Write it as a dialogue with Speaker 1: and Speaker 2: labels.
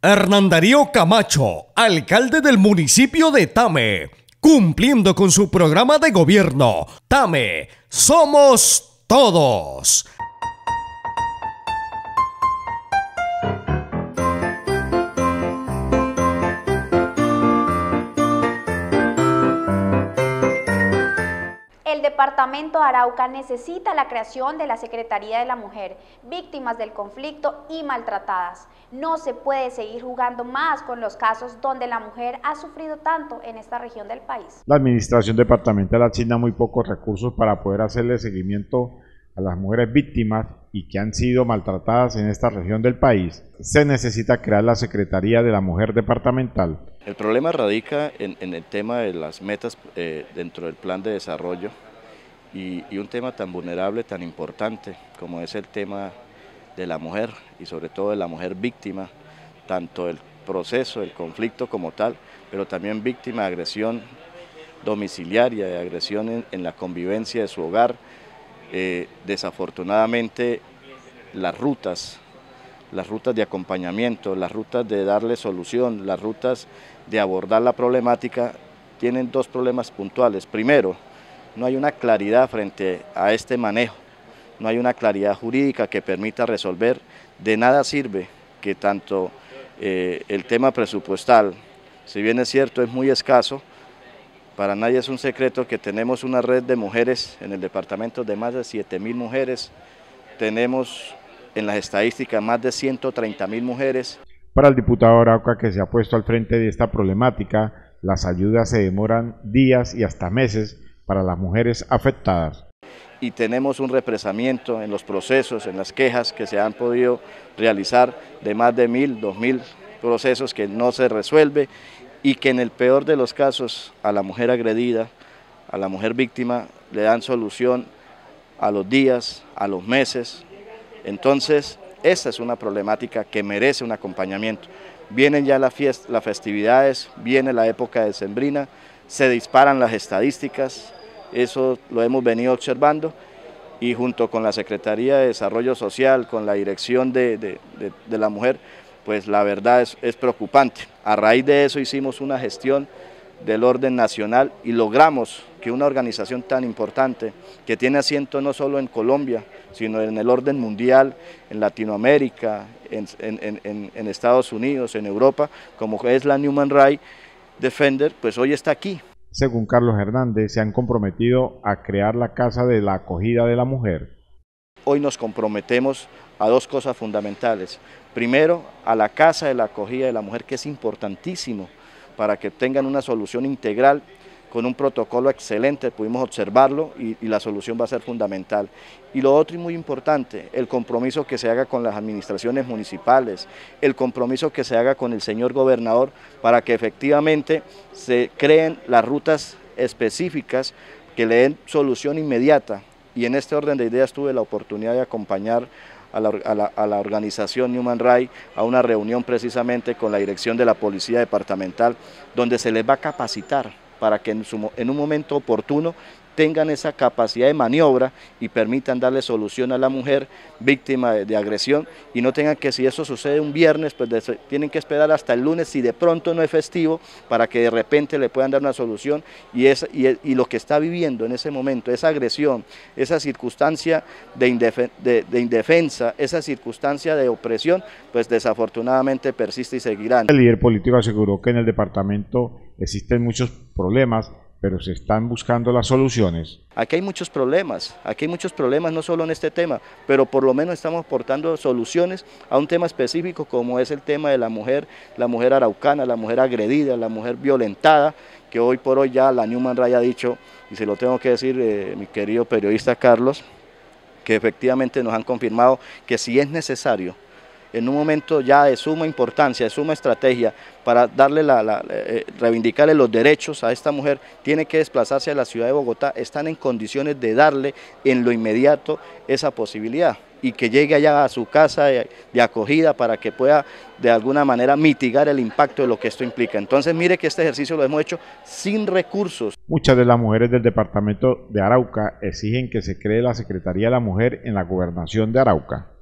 Speaker 1: Hernandario Camacho, alcalde del municipio de Tame, cumpliendo con su programa de gobierno. Tame, somos todos.
Speaker 2: Departamento de Arauca necesita la creación de la Secretaría de la Mujer, víctimas del conflicto y maltratadas. No se puede seguir jugando más con los casos donde la mujer ha sufrido tanto en esta región del país.
Speaker 3: La administración departamental asigna muy pocos recursos para poder hacerle seguimiento a las mujeres víctimas y que han sido maltratadas en esta región del país. Se necesita crear la Secretaría de la Mujer Departamental
Speaker 4: el problema radica en, el tema de las metas eh, dentro del plan de desarrollo y, un tema tan vulnerable, tan importante como es el tema de la mujer y sobre todo de la mujer víctima, tanto del proceso, del conflicto como tal, pero también víctima de agresión domiciliaria, de agresión en, la convivencia de su hogar. Eh, desafortunadamente las rutas las rutas de acompañamiento, las rutas de darle solución, las rutas de abordar la problemática, tienen dos problemas puntuales. Primero, no hay una claridad frente a este manejo, no hay una claridad jurídica que permita resolver. De nada sirve que tanto eh, el tema presupuestal, si bien es cierto, es muy escaso, para nadie es un secreto que tenemos una red de mujeres en el departamento de más de 7 mil mujeres, tenemos en las estadísticas más de 130 mil mujeres.
Speaker 3: Para el diputado Arauca que se ha puesto al frente de esta problemática, las ayudas se demoran días y hasta meses para las mujeres afectadas.
Speaker 4: Y tenemos un represamiento en los procesos, en las quejas que se han podido realizar de más de mil, dos mil procesos que no se resuelve y que en el peor de los casos a la mujer agredida, a la mujer víctima, le dan solución a los días, a los meses, entonces, esta es una problemática que merece un acompañamiento. Vienen ya las, las festividades, viene la época de Sembrina, se disparan las estadísticas, eso lo hemos venido observando y junto con la Secretaría de Desarrollo Social, con la Dirección de, la Mujer, pues la verdad es, es preocupante. A raíz de eso hicimos una gestión del orden nacional y logramos que una organización tan importante, que tiene asiento no solo en Colombia, sino en el orden mundial, en Latinoamérica, en, Estados Unidos, en Europa, como es la Human Rights Defender, pues hoy está aquí.
Speaker 3: Según Carlos Hernández, se han comprometido a crear la Casa de la Acogida de la Mujer.
Speaker 4: Hoy nos comprometemos a dos cosas fundamentales. Primero, a la Casa de la Acogida de la Mujer, que es importantísimo para que tengan una solución integral con un protocolo excelente, pudimos observarlo y, la solución va a ser fundamental. Y lo otro y muy importante, el compromiso que se haga con las administraciones municipales, el compromiso que se haga con el señor gobernador para que efectivamente se creen las rutas específicas que le den solución inmediata. Y en este orden de ideas tuve la oportunidad de acompañar a la, organización Human Rights a una reunión precisamente con la dirección de la Policía Departamental, donde se les va a capacitar para que en, en un momento oportuno tengan esa capacidad de maniobra y permitan darle solución a la mujer víctima de, agresión y no tengan que si eso sucede un viernes, pues tienen que esperar hasta el lunes si de pronto no es festivo para que de repente le puedan dar una solución y, es, y, lo que está viviendo en ese momento, esa agresión, esa circunstancia de, de, indefensa, esa circunstancia de opresión, pues desafortunadamente persiste y seguirá.
Speaker 3: El líder político aseguró que en el departamento existen muchos problemas pero se están buscando las soluciones.
Speaker 4: Aquí hay muchos problemas, aquí hay muchos problemas no solo en este tema, pero por lo menos estamos aportando soluciones a un tema específico como es el tema de la mujer, la mujer araucana, la mujer agredida, la mujer violentada, que hoy por hoy ya la Newman Ray ha dicho, y se lo tengo que decir eh, mi querido periodista Carlos, que efectivamente nos han confirmado que si es necesario en un momento ya de suma importancia, de suma estrategia, para darle la, eh, reivindicarle los derechos a esta mujer, tiene que desplazarse a la ciudad de Bogotá, están en condiciones de darle en lo inmediato esa posibilidad y que llegue allá a su casa de, acogida para que pueda de alguna manera mitigar el impacto de lo que esto implica. Entonces mire que este ejercicio lo hemos hecho sin recursos.
Speaker 3: Muchas de las mujeres del departamento de Arauca exigen que se cree la Secretaría de la Mujer en la gobernación de Arauca.